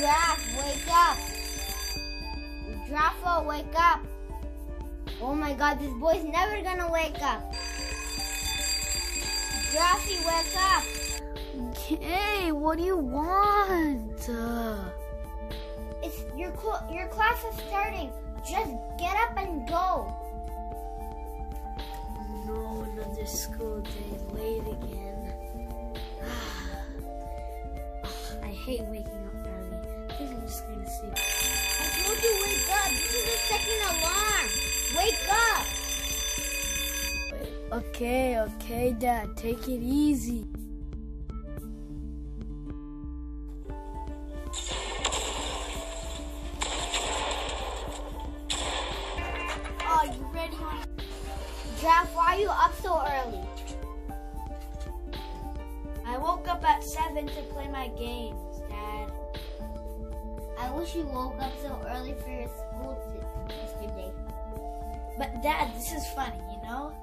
Giraffe, wake up. Giraffe, wake up. Oh my god, this boy's never gonna wake up. Giraffe, wake up. Hey, what do you want? It's your cl- your class is starting. Just get up and go. no, another school day, late again. I hate waking up early. I think I'm just gonna sleep. I told you wake up. This is the second alarm. Wake up. Wait, okay, okay, Dad, take it easy. Oh, you ready? Giraffe, why are you up so early? I woke up at 7 to play my games, Dad. Wish you woke up so early for your school t-. But, Dad, this is funny, you know?